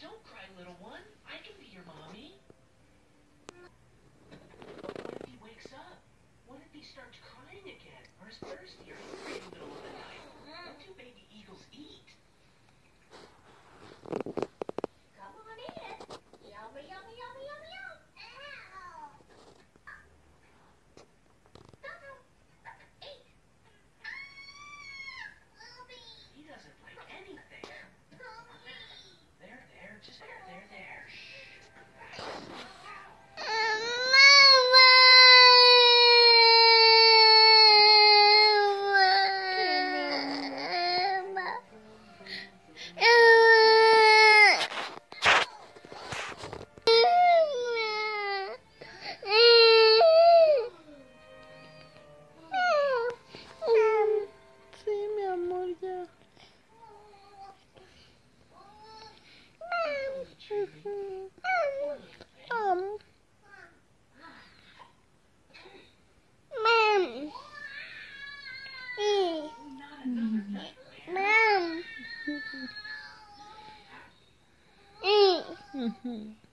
don't cry, little one. I can be your mommy. What if he wakes up? What if he starts crying again? Or is thirsty Mhm.